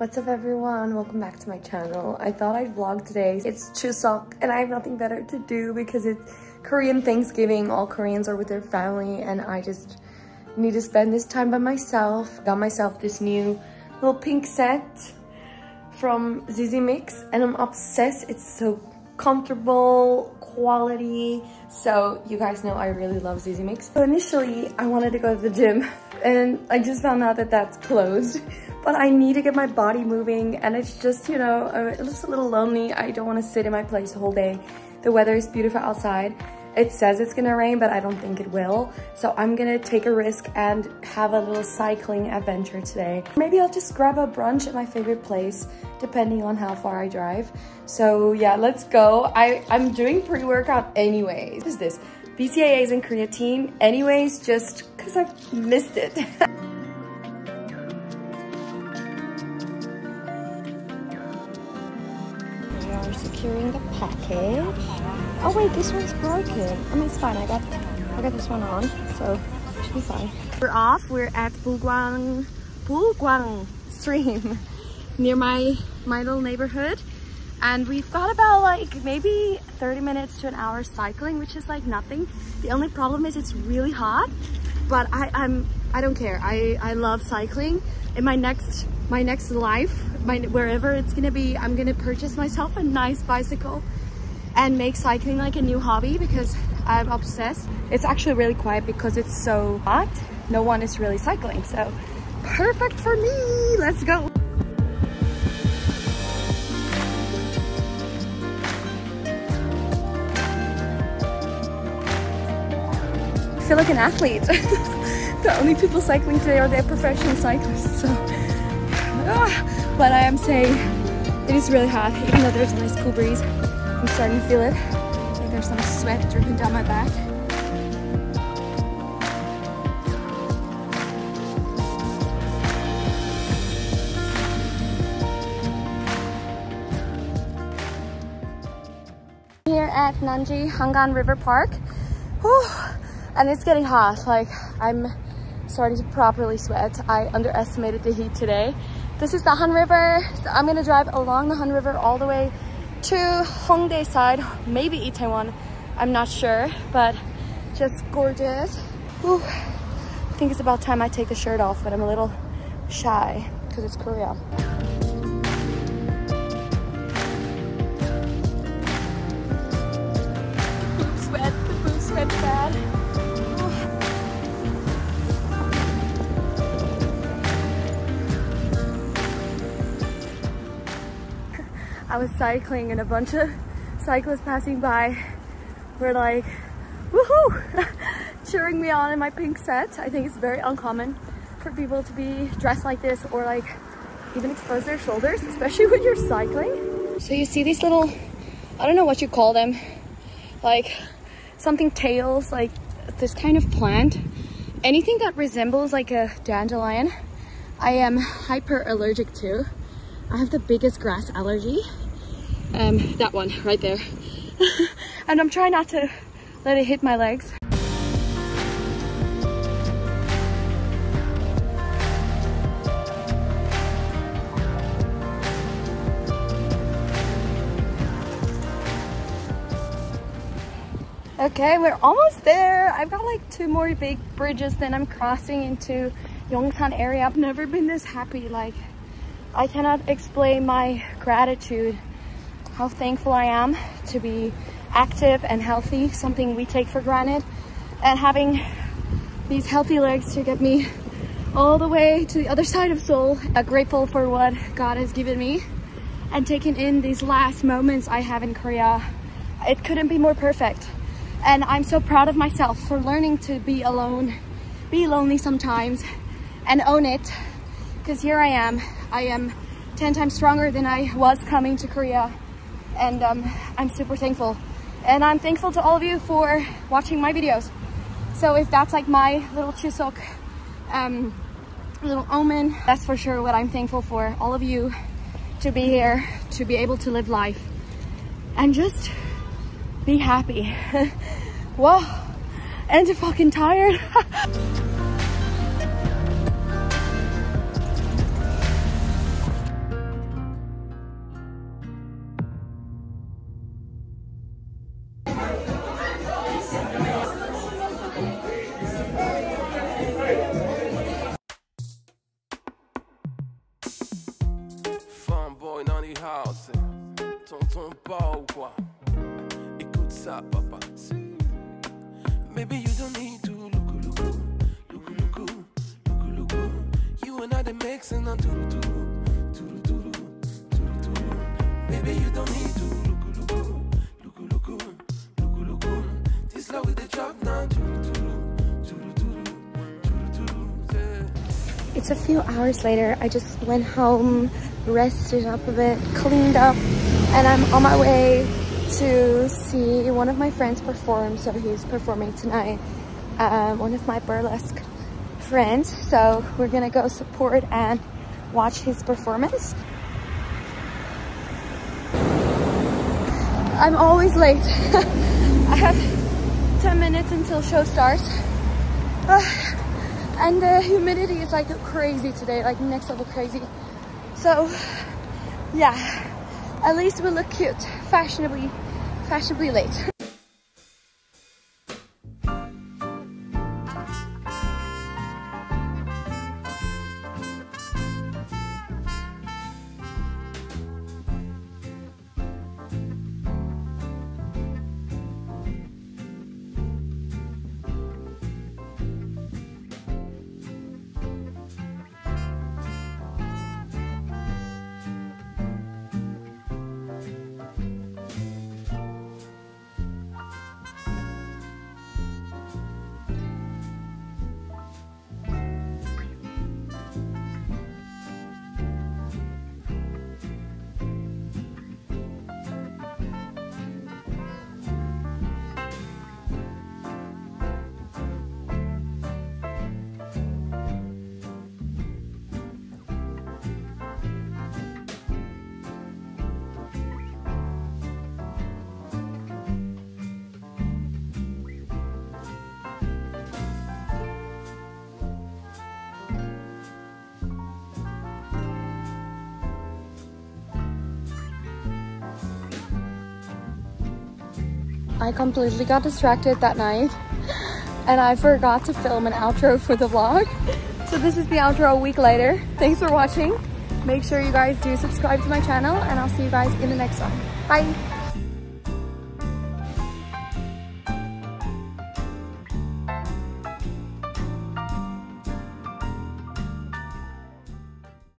What's up everyone? Welcome back to my channel. I thought I'd vlog today. It's Chuseok and I have nothing better to do because it's Korean Thanksgiving. All Koreans are with their family and I just need to spend this time by myself. Got myself this new little pink set from Xexymix and I'm obsessed. It's so comfortable, quality. So you guys know I really love Xexymix. So initially I wanted to go to the gym and I just found out that that's closed but I need to get my body moving and it's just, you know, it's just a little lonely. I don't want to sit in my place the whole day. The weather is beautiful outside. It says it's gonna rain, but I don't think it will. So I'm gonna take a risk and have a little cycling adventure today. Maybe I'll just grab a brunch at my favorite place, depending on how far I drive. So yeah, let's go. I, I'm doing pre-workout anyways. What is this? BCAAs and creatine anyways, just because I've missed it. securing the package. Oh wait, this one's broken. I mean, it's fine. I got, I got this one on, so should be fine. We're off. We're at Bulgwang, Bulgwang Stream near my my little neighborhood, and we've got about like maybe 30 minutes to an hour cycling, which is like nothing. The only problem is it's really hot, but I, I'm I don't care. I I love cycling. In my next my next life, my, wherever it's gonna be, I'm gonna purchase myself a nice bicycle and make cycling like a new hobby because I'm obsessed. It's actually really quiet because it's so hot. No one is really cycling, so perfect for me. Let's go. I feel like an athlete. the only people cycling today are the professional cyclists, so. Ah, but I am saying it is really hot even though there's a nice cool breeze. I'm starting to feel it. Like there's some sweat dripping down my back. Here at Nanji Hangang River Park. Whew. and it's getting hot. Like I'm starting to properly sweat I underestimated the heat today this is the Han River. So I'm gonna drive along the Han River all the way to Hongdae side, maybe Itaewon. I'm not sure, but just gorgeous. Whew. I think it's about time I take the shirt off, but I'm a little shy because it's Korea. I was cycling and a bunch of cyclists passing by were like, woohoo, cheering me on in my pink set. I think it's very uncommon for people to be dressed like this or like even expose their shoulders, especially when you're cycling. So you see these little, I don't know what you call them, like something tails, like this kind of plant. Anything that resembles like a dandelion, I am hyper allergic to. I have the biggest grass allergy. Um, that one right there. and I'm trying not to let it hit my legs. Okay, we're almost there. I've got like two more big bridges, then I'm crossing into Yongsan area. I've never been this happy. Like, I cannot explain my gratitude, how thankful I am to be active and healthy, something we take for granted, and having these healthy legs to get me all the way to the other side of Seoul. I'm uh, grateful for what God has given me and taking in these last moments I have in Korea. It couldn't be more perfect. And I'm so proud of myself for learning to be alone, be lonely sometimes, and own it. Because here I am, I am 10 times stronger than I was coming to Korea. And um, I'm super thankful. And I'm thankful to all of you for watching my videos. So if that's like my little Chuseok um, little omen, that's for sure what I'm thankful for. All of you to be here, to be able to live life and just be happy. Whoa, and fucking tired. t'entends pas ou quoi Écoute ça, papa. Maybe you don't need to look, look, look, look, look, look, look. You and I, mixing on turu turu, turu turu, turu turu. Maybe you don't need to look, look, look, look, look, look, look. This love with the drop now, turu It's a few hours later. I just went home, rested up a bit, cleaned up, and I'm on my way to see one of my friends perform. So he's performing tonight, um, one of my burlesque friends. So we're gonna go support and watch his performance. I'm always late. I have 10 minutes until show starts. Ah, and the humidity is like crazy today, like next level crazy. So yeah, at least we look cute, fashionably, fashionably late. I completely got distracted that night and I forgot to film an outro for the vlog. So this is the outro a week later. Thanks for watching. Make sure you guys do subscribe to my channel and I'll see you guys in the next one. Bye!